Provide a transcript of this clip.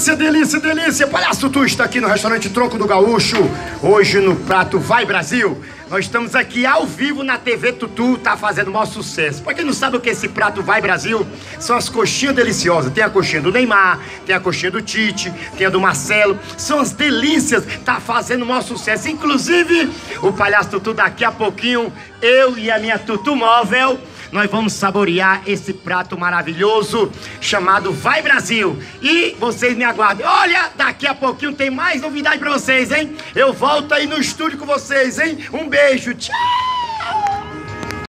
delícia, delícia, delícia. Palhaço Tutu está aqui no restaurante Tronco do Gaúcho. Hoje no prato Vai Brasil. Nós estamos aqui ao vivo na TV Tutu, tá fazendo o maior sucesso. Pra quem não sabe o que é esse prato Vai Brasil, são as coxinhas deliciosas. Tem a coxinha do Neymar, tem a coxinha do Tite, tem a do Marcelo. São as delícias, tá fazendo o maior sucesso. Inclusive, o Palhaço Tutu daqui a pouquinho, eu e a minha Tutu Móvel nós vamos saborear esse prato maravilhoso chamado Vai Brasil. E vocês me aguardem. Olha, daqui a pouquinho tem mais novidade para vocês, hein? Eu volto aí no estúdio com vocês, hein? Um beijo, tchau!